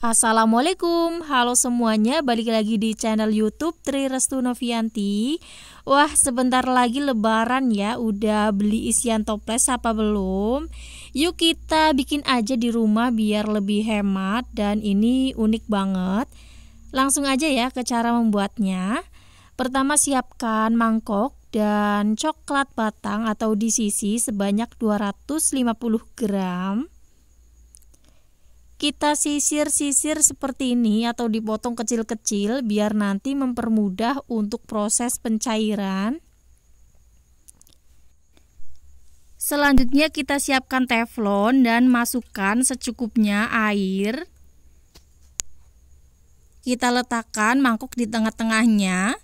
Assalamualaikum, halo semuanya, balik lagi di channel YouTube Tri Restu Novianti. Wah, sebentar lagi lebaran ya, udah beli isian toples apa belum? Yuk kita bikin aja di rumah biar lebih hemat dan ini unik banget. Langsung aja ya ke cara membuatnya. Pertama siapkan mangkok dan coklat batang atau di sisi sebanyak 250 gram kita sisir-sisir seperti ini atau dipotong kecil-kecil biar nanti mempermudah untuk proses pencairan. Selanjutnya kita siapkan teflon dan masukkan secukupnya air. Kita letakkan mangkok di tengah-tengahnya.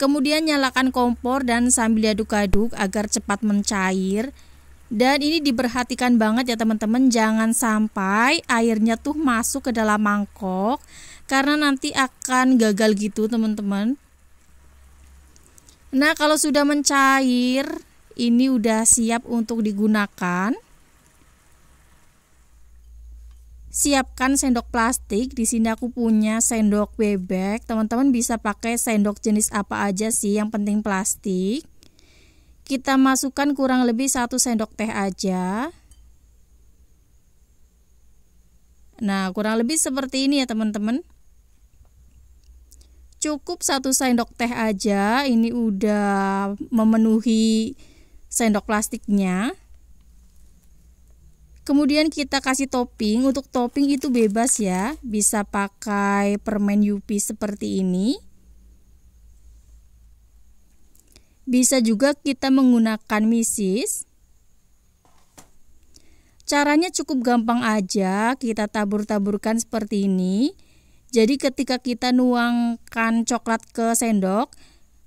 Kemudian nyalakan kompor dan sambil aduk-aduk agar cepat mencair. Dan ini diperhatikan banget ya teman-teman, jangan sampai airnya tuh masuk ke dalam mangkok karena nanti akan gagal gitu teman-teman. Nah, kalau sudah mencair, ini udah siap untuk digunakan. Siapkan sendok plastik. Di sini aku punya sendok bebek. Teman-teman bisa pakai sendok jenis apa aja sih, yang penting plastik. Kita masukkan kurang lebih satu sendok teh aja. Nah, kurang lebih seperti ini ya teman-teman. Cukup satu sendok teh aja, ini udah memenuhi sendok plastiknya. Kemudian kita kasih topping. Untuk topping itu bebas ya, bisa pakai permen Yupi seperti ini. Bisa juga kita menggunakan misis. Caranya cukup gampang aja, kita tabur-taburkan seperti ini. Jadi ketika kita nuangkan coklat ke sendok,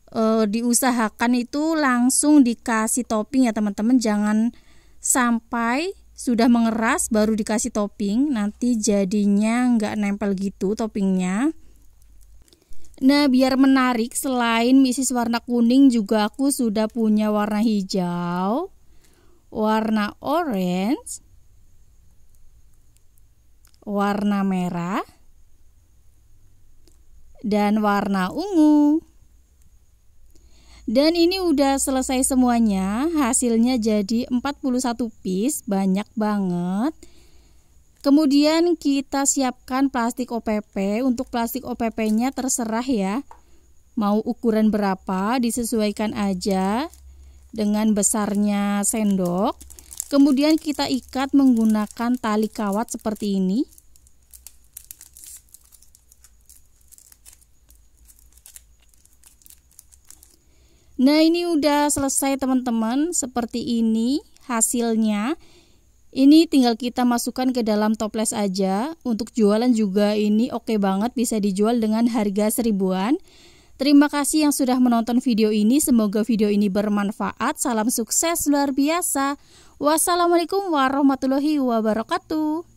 e, diusahakan itu langsung dikasih topping ya teman-teman, jangan sampai sudah mengeras baru dikasih topping, nanti jadinya nggak nempel gitu toppingnya. Nah, biar menarik, selain misis warna kuning juga aku sudah punya warna hijau, warna orange, warna merah, dan warna ungu. Dan ini udah selesai semuanya, hasilnya jadi 41 piece, banyak banget. Kemudian kita siapkan plastik OPP. Untuk plastik OPP-nya terserah ya. Mau ukuran berapa, disesuaikan aja dengan besarnya sendok. Kemudian kita ikat menggunakan tali kawat seperti ini. Nah ini udah selesai teman-teman Seperti ini hasilnya ini tinggal kita masukkan ke dalam toples aja. Untuk jualan juga ini oke okay banget bisa dijual dengan harga seribuan. Terima kasih yang sudah menonton video ini. Semoga video ini bermanfaat. Salam sukses luar biasa. Wassalamualaikum warahmatullahi wabarakatuh.